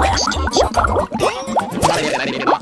Question. Shut up.